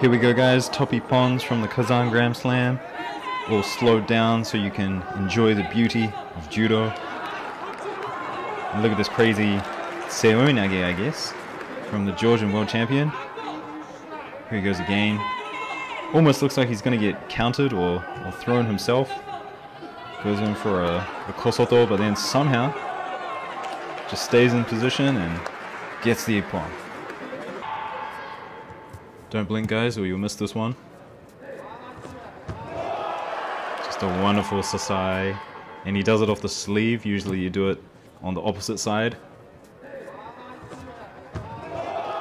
Here we go guys, Toppy ippons from the Kazan Grand Slam. All slowed down so you can enjoy the beauty of judo. And look at this crazy seoinage, I guess, from the Georgian world champion. Here he goes again. Almost looks like he's going to get countered or, or thrown himself. Goes in for a, a kosoto, but then somehow just stays in position and gets the ippon. Don't blink guys or you'll miss this one. Just a wonderful sasae. And he does it off the sleeve. Usually you do it on the opposite side.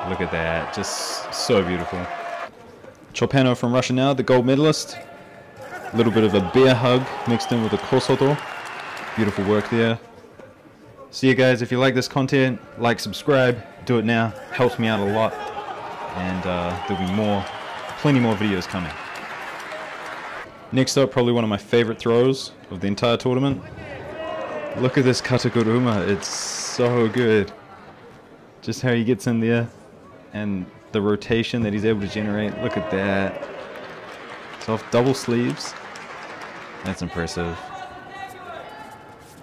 Look at that. Just so beautiful. Chopano from Russia now, the gold medalist. A little bit of a bear hug mixed in with a kosoto. Beautiful work there. See you guys. If you like this content, like, subscribe. Do it now. Helps me out a lot and uh, there'll be more, plenty more videos coming. Next up, probably one of my favorite throws of the entire tournament. Look at this kataguruma, it's so good. Just how he gets in there and the rotation that he's able to generate. Look at that. It's off double sleeves. That's impressive.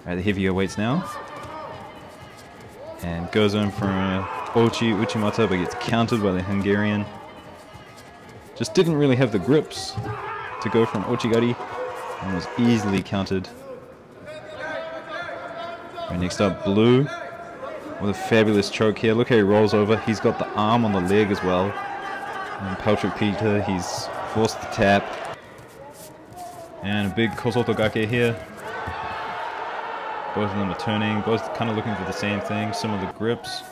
Alright, the heavier weights now. And goes in from a Ochi Uchimata but gets countered by the Hungarian. Just didn't really have the grips to go from Ouchigari and was easily countered. Right, next up, Blue with a fabulous choke here. Look how he rolls over. He's got the arm on the leg as well. And Patrick Peter, he's forced the tap. And a big Kosoto Gake here. Both of them are turning, both kind of looking for the same thing, similar grips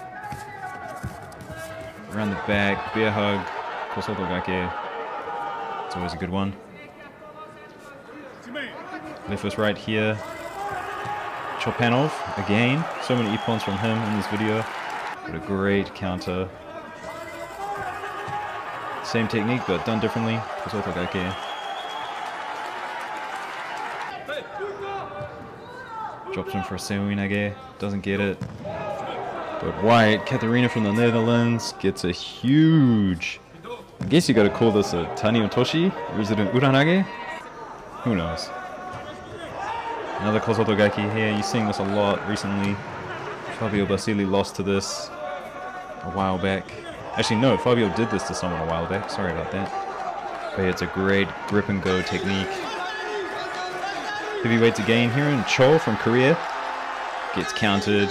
around the back, bear hug, Kosoto Gake. It's always a good one. Left fist right here. Chopanov again. So many ippons from him in this video. What a great counter. Same technique but done differently. Kosoto Gake. Drops him for a Seoinage. Doesn't get it. But White, Katharina from the Netherlands, gets a huge... I guess you gotta call this a Tani Otoshi? Or is it an Uranage? Who knows? Another Kosoto Gake here. You're seeing this a lot recently. Fabio Basile lost to this a while back. Actually, no, Fabio did this to someone a while back. Sorry about that. But it's a great grip and go technique. Heavyweights again here in Cho from Korea. Gets countered.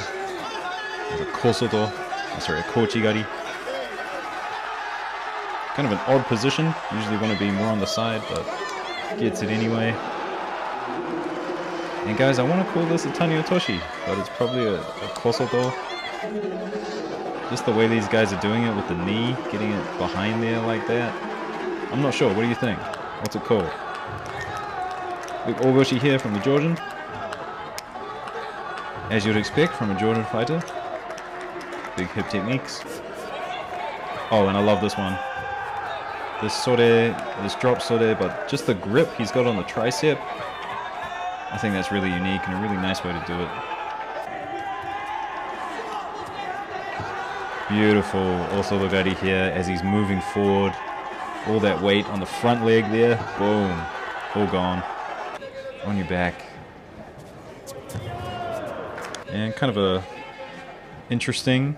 A Kosoto, oh, sorry, a Kochigari. Kind of an odd position. Usually want to be more on the side, but gets it anyway. And guys, I want to call this a Tani Otoshi, but it's probably a, a Kosoto. Just the way these guys are doing it with the knee, getting it behind there like that. I'm not sure. What do you think? What's it called? Big Ogoshi here from the Georgian. As you'd expect from a Georgian fighter. Big hip techniques. Oh, and I love this one. This sode, this drop sode, but just the grip he's got on the tricep. I think that's really unique and a really nice way to do it. Beautiful Osotogari here as he's moving forward. All that weight on the front leg there. Boom. All gone. On your back. And kind of a interesting.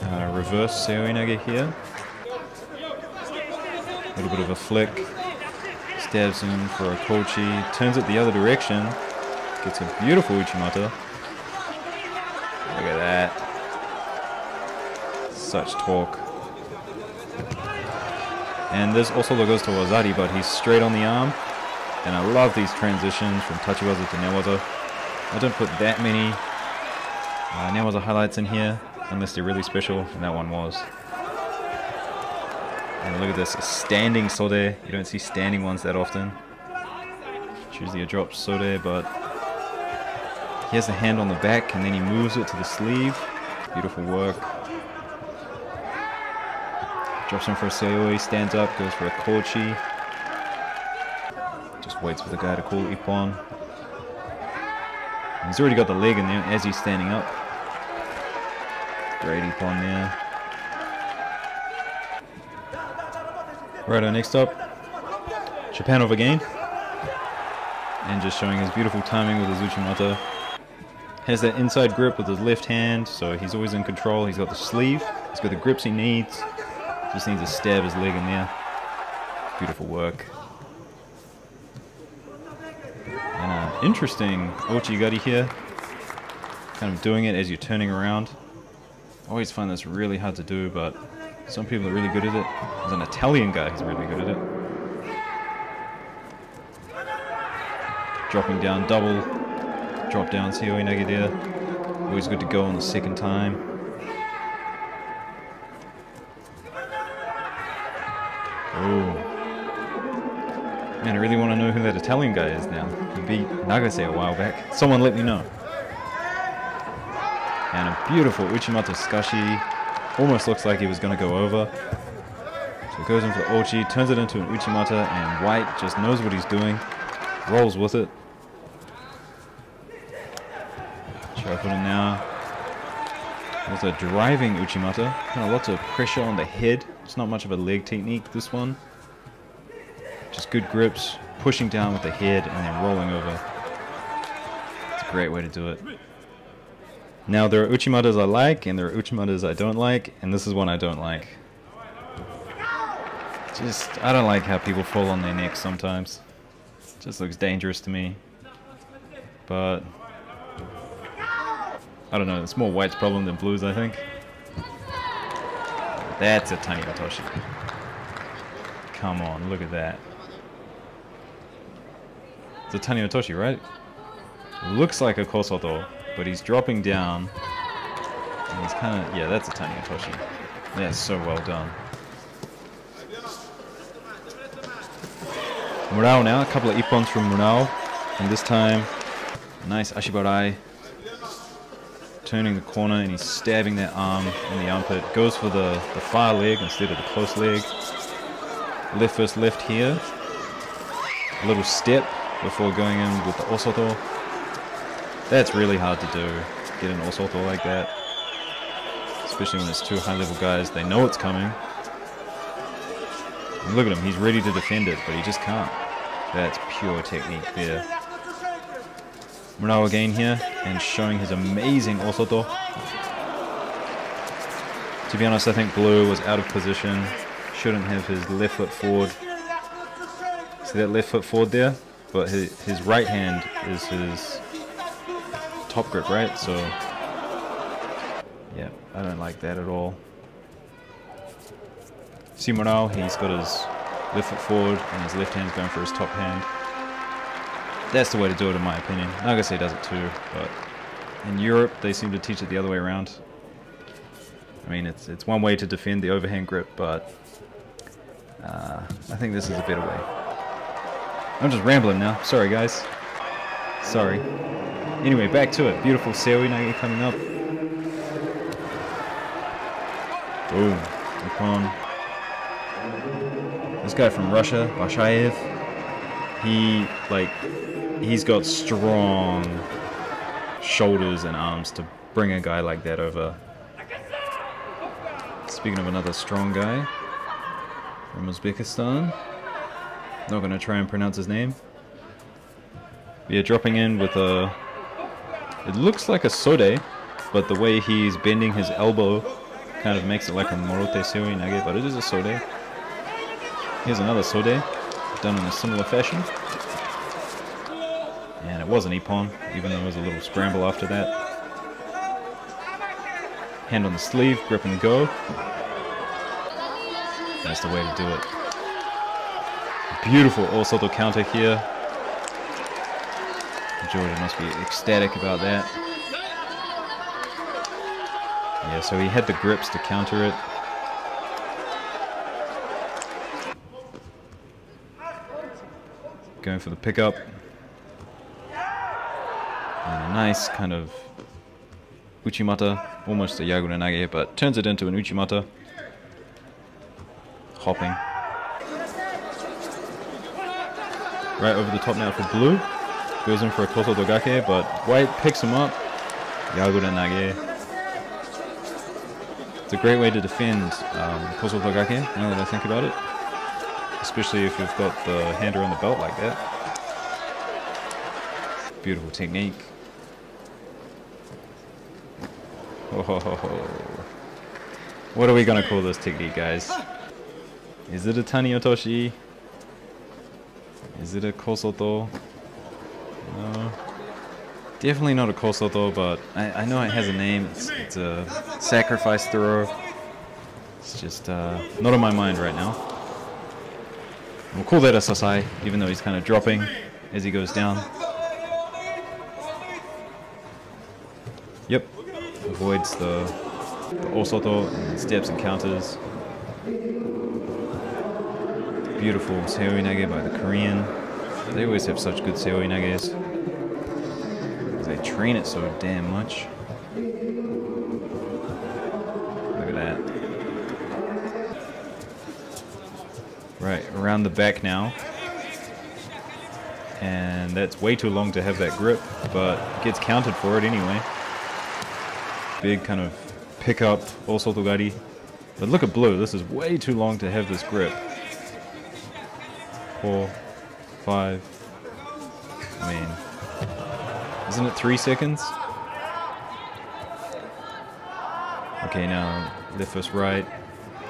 Uh, reverse Seoinage here. A little bit of a flick. Stabs in for a. Turns it the other direction. Gets a beautiful Uchimata. Look at that. Such torque. And this also goes to Wazari, but he's straight on the arm. And I love these transitions from Tachiwaza to Newaza. I don't put that many uh, the highlights in here, unless they're really special, and that one was. And look at this, standing sode. You don't see standing ones that often. It's usually a drop sode, but he has the hand on the back and then he moves it to the sleeve. Beautiful work. Drops him for a Seoi, stands up, goes for a Kochi. Just waits for the guy to call Ippon. He's already got the leg in there as he's standing up. Great Ippon there. Righto, next up, Chopanov again. And just showing his beautiful timing with his Uchimata. Has that inside grip with his left hand, so he's always in control. He's got the sleeve, he's got the grips he needs. Just needs to stab his leg in there. Beautiful work. And uh, interesting Ouchigari here. Kind of doing it as you're turning around. Always find this really hard to do, but some people are really good at it. There's an Italian guy who's really good at it. Dropping down double drop down Nage there. Always good to go on the second time. Oh. Man, I really want to know who that Italian guy is now. He beat Nagase a while back. Someone let me know. And a beautiful Uchimata Sukashi. Almost looks like he was going to go over. So it goes in for the Ochi, turns it into an Uchimata, and White just knows what he's doing. Rolls with it. It now. There's a driving Uchimata. Kind of lots of pressure on the head. It's not much of a leg technique, this one. Just good grips, pushing down with the head and then rolling over. It's a great way to do it. Now there are Uchimatas I like and there are Uchimatas I don't like, and this is one I don't like. Just, I don't like how people fall on their necks sometimes. It just looks dangerous to me. But I don't know, it's more white's problem than blue's, I think. That's a Tani Otoshi. Come on, look at that. It's a Tani Otoshi, right? looks like a Kosoto, but he's dropping down. And he's kind of, yeah, that's a Tani Otoshi. That's so well done. Murao now, a couple of ippons from Murao. And this time, nice Ashibarai turning the corner and he's stabbing that arm in the armpit. Goes for the, the far leg instead of the close leg. Left first left here. A little step before going in with the osoto. That's really hard to do, get an osoto like that. Especially when it's two high level guys, they know it's coming. And look at him, he's ready to defend it, but he just can't. That's pure technique there. Murao again here, and showing his amazing Osoto. To be honest, I think Blue was out of position. Shouldn't have his left foot forward. See that left foot forward there? But his, his right hand is his top grip, right? So, yeah, I don't like that at all. Murao, he's got his left foot forward and his left hand's going for his top hand that's the way to do it in my opinion. Nagase does it too, but in Europe they seem to teach it the other way around. I mean, it's it's one way to defend the overhand grip, but uh, I think this is a better way. I'm just rambling now. Sorry, guys. Sorry. Anyway, back to it. Beautiful Seoi Nage coming up. Boom. Nippon. This guy from Russia, Bashaev, he, like, he's got strong shoulders and arms to bring a guy like that over. Speaking of another strong guy from Uzbekistan, not going to try and pronounce his name. Yeah, dropping in with a, it looks like a sode, but the way he's bending his elbow kind of makes it like a morote seoi nage, but it is a sode. Here's another sode, done in a similar fashion. And it was an Ippon, even though it was a little scramble after that. Hand on the sleeve, grip and go. That's the way to do it. Beautiful Osoto counter here. Georgia must be ecstatic about that. Yeah, so he had the grips to counter it. Going for the pickup. And a nice kind of Uchimata, almost a Yagura Nage, but turns it into an Uchimata. Hopping. Right over the top now for blue. Goes in for a Kosoto Gake, but white picks him up. Yagura Nage. It's a great way to defend um, Kosoto Gake, now that I think about it. especially if you've got the hand around the belt like that. Beautiful technique. Oh, what are we gonna call this technique, guys? Is it a Tani Otoshi? Is it a Kosoto? No. Definitely not a Kosoto, but I, I know it has a name. It's, it's a sacrifice throw. It's just uh, not on my mind right now. We'll call that a Sasae, even though he's kind of dropping as he goes down. Yep, avoids the, the Osoto and steps and counters. Beautiful Seoi Nage by the Korean. They always have such good Seoi Nages. They train it so damn much. Look at that. Right, around the back now. And that's way too long to have that grip, but gets counted for it anyway. Big kind of pickup, Osotogari. But look at Blue, this is way too long to have this grip. Four, five, I mean, isn't it three seconds? Okay, now lift first right,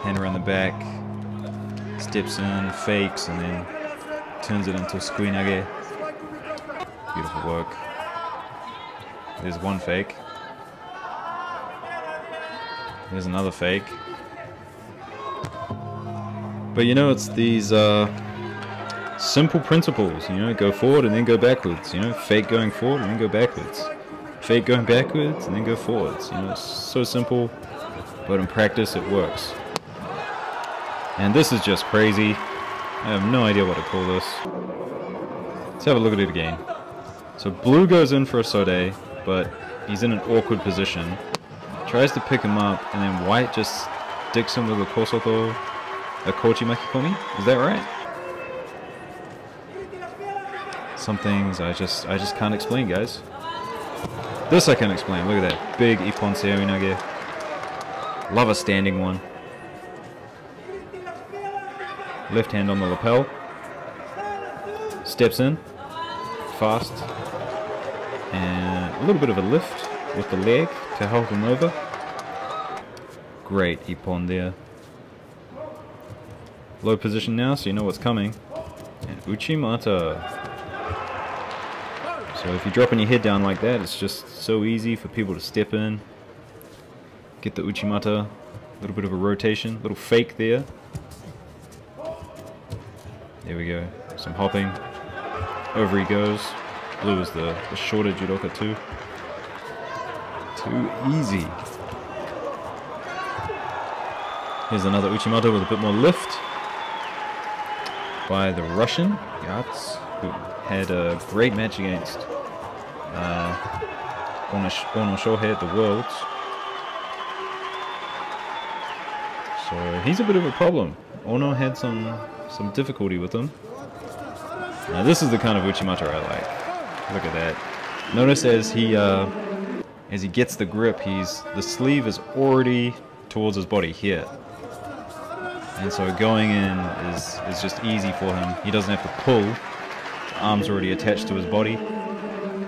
hand around the back, steps in, fakes, and then turns it into Sukuinage. Beautiful work. There's one fake. There's another fake. But you know, it's these uh, simple principles. You know, go forward and then go backwards. You know, fake going forward and then go backwards. Fake going backwards and then go forwards. You know, it's so simple, but in practice it works. And this is just crazy. I have no idea what to call this. Let's have a look at it again. So blue goes in for a Sode, but he's in an awkward position. Tries to pick him up, and then white just dicks him with a Kosoto, a Kochi Makikomi. Is that right? Some things I just I just can't explain, guys. This I can explain. Look at that. Big Ippon Seoinage. Love a standing one. Left hand on the lapel. Steps in. Fast. And a little bit of a lift with the leg to help him over. Great Ippon there. Low position now, so you know what's coming. And Uchimata. So if you're dropping your head down like that, it's just so easy for people to step in. Get the Uchimata. A little bit of a rotation. a Little fake there. There we go. Some hopping. Over he goes. Blue is the, the shorter judoka too. Too easy. Here's another Uchimata with a bit more lift by the Russian, Yats, who had a great match against uh, Ono, Ono Shohei at the Worlds. So he's a bit of a problem. Ono had some some difficulty with him. Now this is the kind of Uchimata I like. Look at that. Notice as he uh, as he gets the grip, he's the sleeve is already towards his body here. And so going in is, is just easy for him. He doesn't have to pull. The arm's already attached to his body.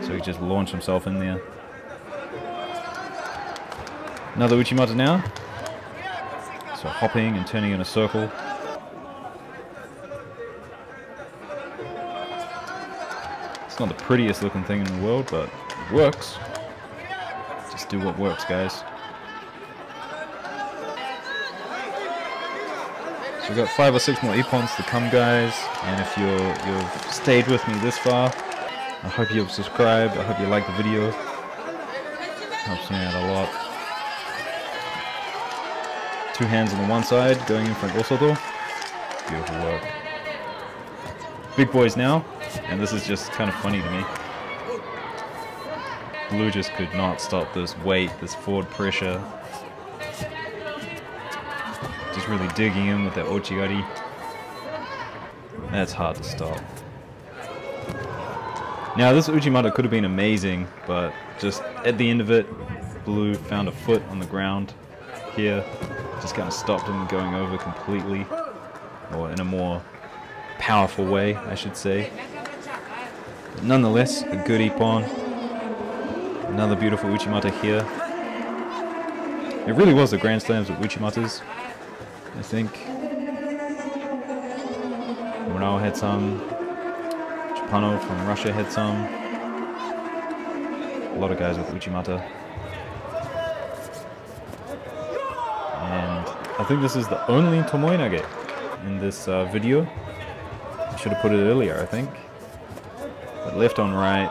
So he just launched himself in there. Another Uchimata now. So hopping and turning in a circle. It's not the prettiest looking thing in the world, but it works. Just do what works, guys. So we've got five or six more ippons to come, guys. And if you're, you've stayed with me this far, I hope you've subscribed. I hope you like the video. Helps me out a lot. Two hands on the one side, going in front Osoto. Beautiful work. Big boys now, and this is just kind of funny to me. Blue just could not stop this weight, this forward pressure. Just really digging in with that Ouchigari. That's hard to stop. Now this Uchimata could have been amazing, but just at the end of it, Blue found a foot on the ground here. Just kind of stopped him going over completely, or in a more powerful way, I should say. But nonetheless, a good Ippon. Another beautiful Uchimata here. It really was the Grand Slams with Uchimatas, I think. Ronaldo had some. Chapano from Russia had some. A lot of guys with Uchimata. And I think this is the only Tomoe in this uh, video. I should have put it earlier, I think. But left on right,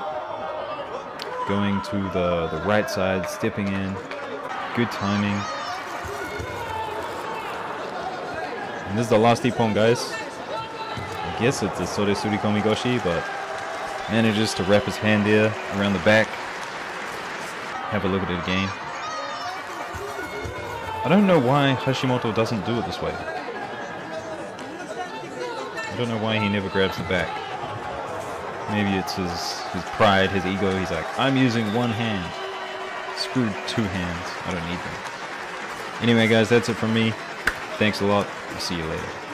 going to the, the right side, stepping in, good timing. And this is the last Ippon, guys. Guess it's a Sode Surikomi Goshi, but manages to wrap his hand there around the back. Have a look at it again. I don't know why Hashimoto doesn't do it this way. I don't know why he never grabs the back. Maybe it's his, his pride, his ego. He's like, I'm using one hand. Screw two hands. I don't need them. Anyway, guys, that's it from me. Thanks a lot. I'll see you later.